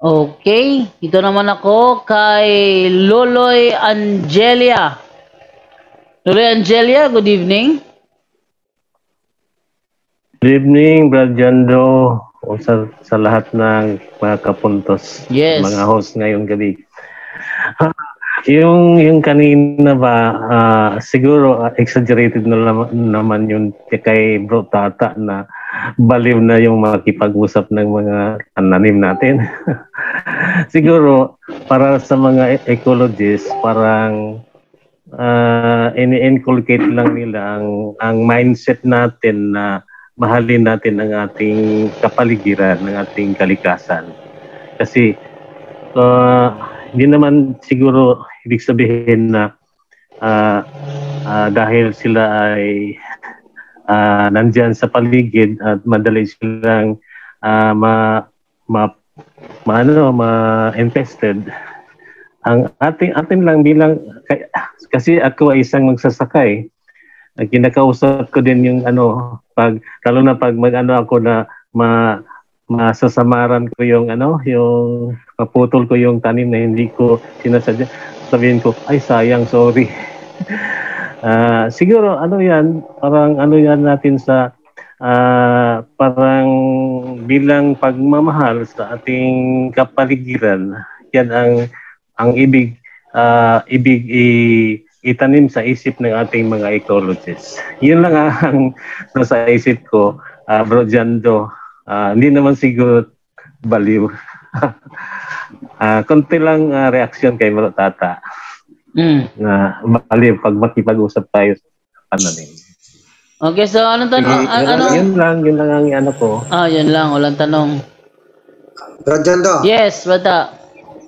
Okay, dito naman ako kay Loloy Angelia. Loloy Angelia, good evening. Good evening, Brad Jando, o sa, sa lahat ng mga kapuntos, Yes. mga host ngayong gabi. yung yung kanina ba, ah, siguro ah, exaggerated na naman, naman yun kay Bro Tata na baliw na yung makipag-usap ng mga tananim natin. siguro, para sa mga e- ecologists, parang uh, ini-inculcate lang nila ang, ang mindset natin na mahalin natin ang ating kapaligiran, ang ating kalikasan. Kasi uh, hindi naman siguro ibig sabihin na uh, uh, dahil sila ay uh, nandyan sa paligid at madali silang uh, ma, ma, ma, ano, ma-infested. Ang ating atin lang bilang kasi ako ay isang magsasakay. Kinakausap ko din yung ano pag lalo na pag mag-ano ako na ma masasamaran ko yung ano yung maputol ko yung tanim na hindi ko sinasadya sabihin ko ay sayang sorry Ah, siguro ano yan parang ano yan natin sa ah, parang bilang pagmamahal sa ating kapaligiran yan ang ang ibig ah, ibig i- itanim sa isip ng ating mga ecologists. Yun lang ang nasa isip ko, uh, Bro Jando. Ah, hindi naman siguro baliw. Ah, konti lang ah, reaksyon kay Bro Tata Mm. na baliw pag makipag-usap tayo sa pananim. Okay, so anong tanong? A- ano? yun lang, yun lang ang ano ko. Ah, yun lang, walang tanong. Rajando, Yes, bata.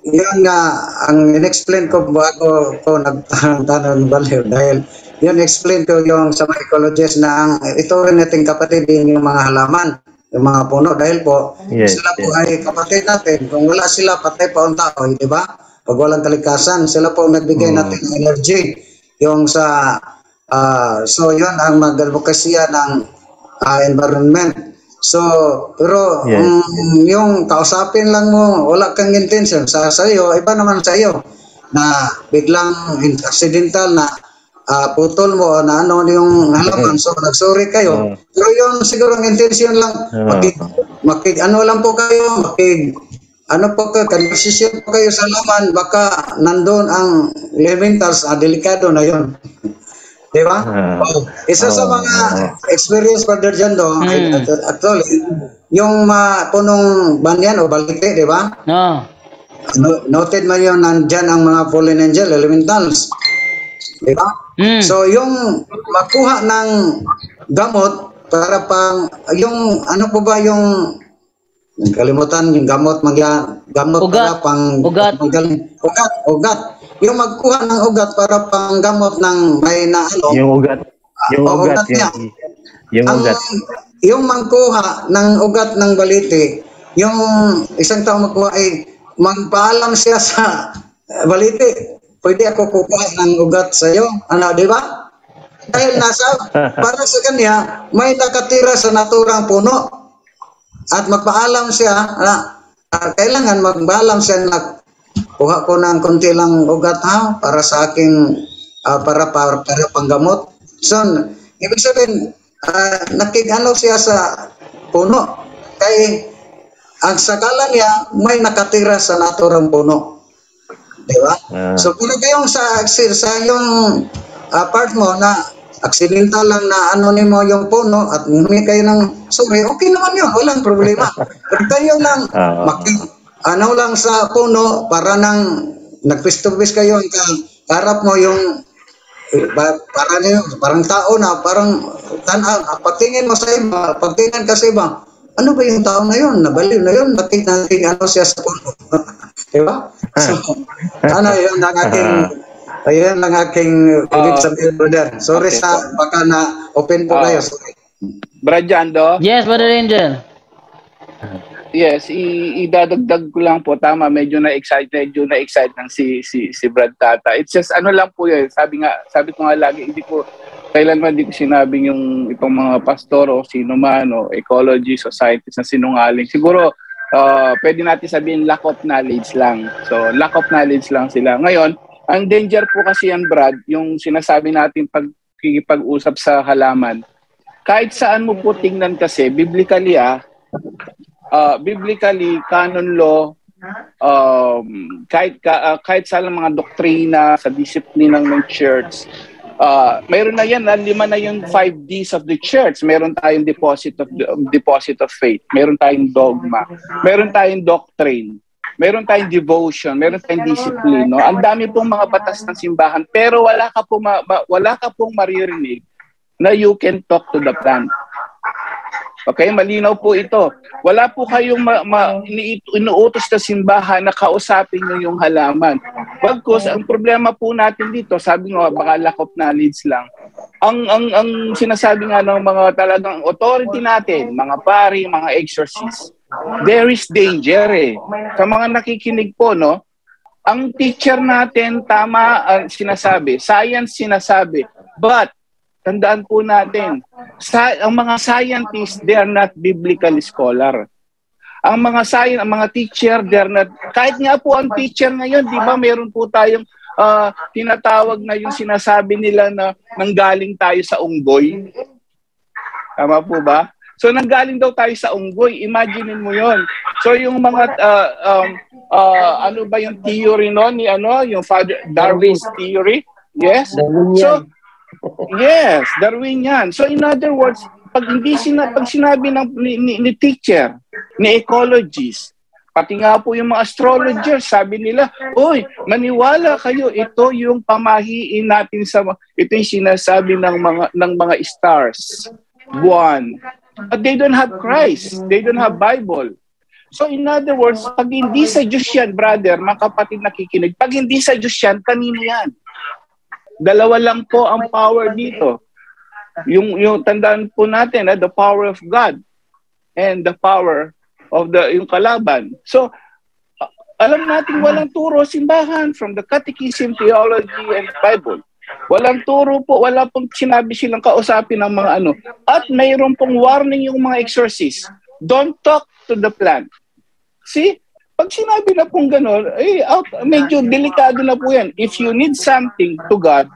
yun nga, ang in-explain ko bago ko nagtanong baliw dahil yun explain ko yung sa mga ecologist na ang ito rin nating kapatid din yung mga halaman, yung mga puno dahil po Yes, sila po yes. ay kapatid natin. Kung wala sila, patay pa ang tao, di ba? Pag walang kalikasan, sila po nagbigay Mm. natin ng energy. Yung sa, ah, so yun ang mag-advokasya ng ah, environment. So, pero Yes. mm, yung kausapin lang mo, wala kang intention sa sa'yo, iba naman sa'yo na biglang accidental na ah, putol mo na ano yung halaman. So, nagsorry kayo. Mm. Pero yung siguro ang intention lang, Mm. makig, makig, ano lang po kayo, makig, ano po ka, conversation po kayo sa laman, baka nandun ang elementals, ah, delikado na yon Di ba? Ah. Oh, isa sa Oo, mga experience, Brother Jando, Mm. ay- actually, yung ma, punong banyan o balite, di ba? No. No, noted mo yun, nandyan ang mga fallen angel, elementals. Di ba? Mm. So, yung makuha ng gamot para pang, yung ano po ba yung kalimutan yung gamot magla gamot Ugat. para pang Ugat. panggaling- ugat ugat yung magkuha ng ugat para pang gamot ng may na ano Yung ugat, yung Oo, ugat, ugat niya. yung, yung ang ugat. yung mangkuha ng ugat ng baliti yung isang tao magkuha ay magpaalam siya sa baliti pwede ako kukuha ng ugat sa iyo ano di ba dahil nasa para sa kanya may nakatira sa naturang puno at magpaalam siya na ah, kailangan magpaalam siya na kuha ko ng konti lang ugat ha para sa aking ah, para, para para panggamot. So, ibig sabihin uh, nakigano siya sa puno kay ang sakala niya may nakatira sa naturang puno. Di ba? Ah. So, kung kayong sa, sa yung ah, part mo na accidental lang na ano ni mo yung puno at humingi kayo ng sorry, okay naman yun, walang problema. Pero kayo lang, Ah. maki, ano lang sa puno para nang nagpistubis kayo, ka- karap mo yung eh, ba, para niyo, parang tao na, parang tanaw, pagtingin mo sa iba, pagtingin ka sa iba, ano ba yung tao na yun? Nabaliw na yun, nakita natin ano siya sa puno. Di ba? So, ano yun ang aking Ayun lang aking ibig sabihin, brother. Sorry Okay sa baka na open po Ah. kayo. Sorry. Brad Jando, Yes, Brother Angel. yes, i- idadagdag ko lang po, tama, medyo na-excite, medyo na-excite ng si, si, si Brad Tata. It's just, ano lang po yun, sabi nga, sabi ko nga lagi, hindi ko, kailanman hindi ko sinabing yung itong mga pastor o sino man o ecologist o scientist na sinungaling. Siguro, uh, pwede natin sabihin lack of knowledge lang. So, lack of knowledge lang sila. Ngayon, ang danger po kasi yan, Brad, yung sinasabi natin pag kikipag-usap sa halaman, kahit saan mo po tingnan kasi, biblically ah, uh, biblically, canon law, um, kahit, uh, kahit sa mga doktrina, sa disiplina ng church, uh, mayroon na yan, lima na yung 5 Ds of the church. Meron tayong deposit of deposit of faith, meron tayong dogma, meron tayong doctrine, meron tayong devotion, meron tayong discipline. No? Ang dami pong mga batas ng simbahan, pero wala ka pong ma, wala ka pong maririnig na you can talk to the plant. Okay, malinaw po ito. Wala po kayong ma- ma- inuutos na simbahan na kausapin nyo yung halaman. Bagkus, ang problema po natin dito, sabi nga, baka lack of knowledge lang. Ang, ang, ang sinasabi nga ng mga talagang authority natin, mga pari, mga exorcists, there is danger eh. Sa mga nakikinig po, no, ang teacher natin, tama ang sinasabi, science sinasabi, but tandaan po natin, sa, ang mga scientists, they are not biblical scholar. Ang mga science, ang mga teacher, they are not, kahit nga po ang teacher ngayon, di ba, meron po tayong uh, tinatawag na yung sinasabi nila na nanggaling tayo sa unggoy. Tama po ba? So nanggaling daw tayo sa unggoy. Imaginein mo 'yon. So yung mga uh, um, uh, ano ba yung theory no ni ano, yung Father Darwin's theory? Yes. So Yes, Darwinian. So in other words, pag hindi sina, pag sinabi ng ni, ni, ni teacher, ni ecologist, pati nga po yung mga astrologers, sabi nila, "Uy, maniwala kayo, ito yung pamahiin natin sa ito yung sinasabi ng mga ng mga stars, buwan." But they don't have Christ. They don't have Bible. So in other words, pag hindi sa Diyos yan, brother, mga kapatid nakikinig, pag hindi sa Diyos yan, kanino yan? Dalawa lang po ang power dito. Yung yung tandaan po natin, eh, the power of God and the power of the yung kalaban. So alam natin walang turo simbahan from the catechism, theology, and Bible. Walang turo po, wala pong sinabi silang kausapin ng mga ano. At mayroon pong warning yung mga exorcists. Don't talk to the plant. See? Pag sinabi na pong gano'n, eh, out, medyo delikado na po yan. If you need something to God,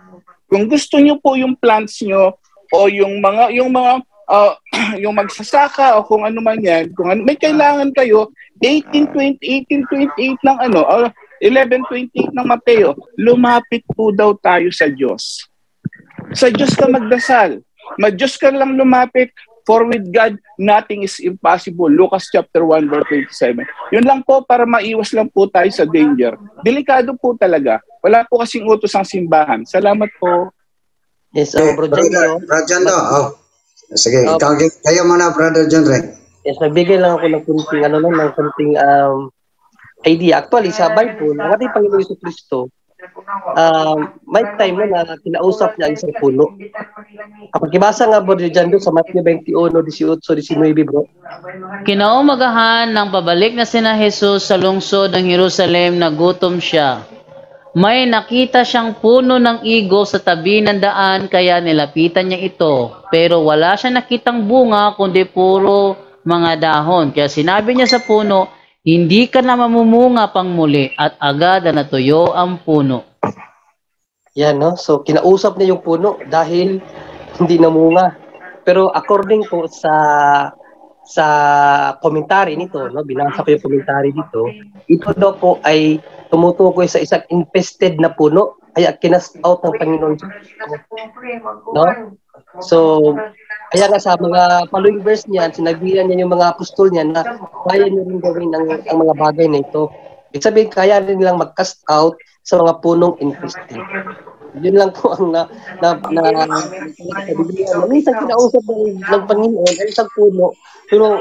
kung gusto niyo po yung plants niyo o yung mga yung mga uh, yung magsasaka o kung ano man yan, kung ano, may kailangan kayo 1828 1828 ng ano, uh, 1128 ng Mateo, lumapit po daw tayo sa Diyos. Sa Diyos ka magdasal. Mag-Diyos ka lang lumapit, For with God, nothing is impossible. Lucas chapter 1 verse 27. Yun lang po para maiwas lang po tayo sa danger. Delikado po talaga. Wala po kasing utos ang simbahan. Salamat po. Yes, uh, Bro John. Bro John, oh. Sige, uh, ikaw, kayo muna, Brother John Ray. Yes, nagbigay lang ako ng kunting, ano lang, ng kunting um, idea. Actually, sa Bible, ang ating Panginoon Kristo, uh, may time na na kinausap niya ang isang puno. Kapag kibasa nga bro dyan doon sa Matthew 21, 18, 19 bro. Kinaumagahan ng pabalik na sina Jesus sa lungsod ng Jerusalem na gutom siya. May nakita siyang puno ng igo sa tabi ng daan kaya nilapitan niya ito. Pero wala siya nakitang bunga kundi puro mga dahon. Kaya sinabi niya sa puno, hindi ka na mamumunga pang muli at agad na natuyo ang puno. Yan, no? So, kinausap niya yung puno dahil hindi namunga. Pero according po sa sa komentary nito, no, binasa ko yung komentary dito, ito daw po ay tumutukoy sa isang infested na puno, kaya kinas out ng Panginoon. No? So, kaya nga sa mga following verse niyan, sinabihan niya yung mga apostol niya na kaya niyo rin gawin ang, ang mga bagay na ito. Ibig sabihin, kaya rin nilang mag-cast out sa mga punong infested. Yun lang po ang na na na, na, na minsan kinausap ng, ng Panginoon ay isang puno pero,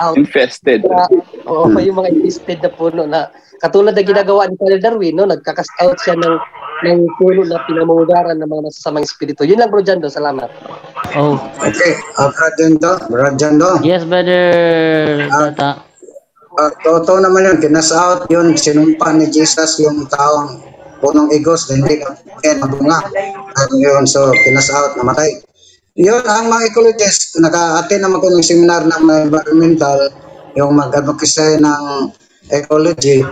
out. Infested. Kaya, oo, yung mga infested na puno na katulad na ginagawa ni Father Darwin, no, nagka-cast out siya ng ng puno na pinamumugaran ng mga masasamang espiritu. Yun lang bro Jando, salamat. Oh. Okay, uh, Brad Brad Jando. Yes, brother Tata. Uh, totoo naman yun, kinas out yun, sinumpa ni Jesus yung taong punong igos, hindi ka eh, nabunga. Ano yun, so kinas out, namatay. Yun, ang mga ecologists, naka-attend naman ko ng seminar ng environmental, yung mag-advocacy ng ecology,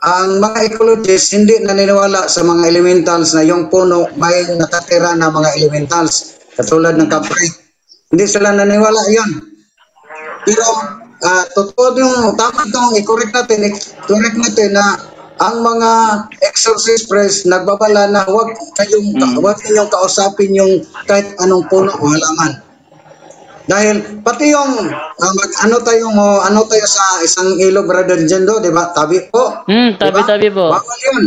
ang mga ecologists hindi naniniwala sa mga elementals na yung puno may nakatira na mga elementals katulad ng kapre. Hindi sila naniniwala yon. Pero ah, totoo yung tama itong i-correct natin, i-correct natin na ang mga exorcist press nagbabala na huwag kayong huwag ninyong kausapin yung kahit anong puno o halaman. Dahil pati yung ah, mag, ano tayo mo ano tayo sa isang ilog brother Jendo, 'di ba? Tabi po. Hmm, Di ba? tabi-tabi po. Bawal 'yun.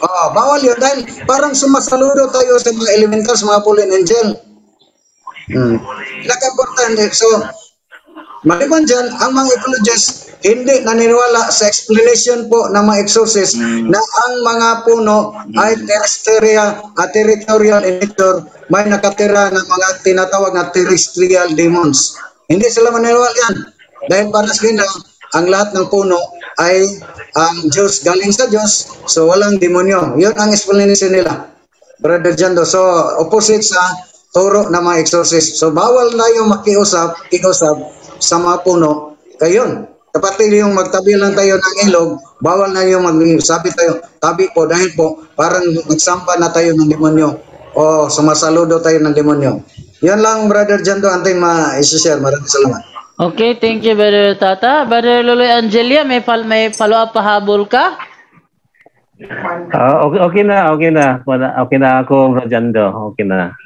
Oh, bawal 'yun dahil parang sumasaludo tayo sa mga elementals, mga fallen angel. Hmm. Pinaka-importante. So, maliban dyan, ang mga ecologists hindi naniniwala sa explanation po ng mga exorcists na ang mga puno ay terrestrial at territorial in nature may nakatira ng mga tinatawag na terrestrial demons. Hindi sila maniniwala yan. Dahil para sa kanila, ang lahat ng puno ay ang Diyos, galing sa Diyos, so walang demonyo. Yun ang explanation nila. Brother Jando. So, opposite sa turo ng mga exorcist. So, bawal na yung makiusap, kiusap sa mga puno. Kayon. Kapatid yung magtabi lang tayo ng ilog, bawal na yung magsabi tayo, tabi po dahil po parang nagsamba na tayo ng demonyo o sumasaludo tayo ng demonyo. Yan lang, Brother Jando, ating ma-share. Maraming salamat. Okay, thank you, Brother Tata. Brother Loloy Angelia, may, fal may follow-up pahabol ka? Ah, okay, okay na, okay na. Okay na ako, Rajando. Okay na.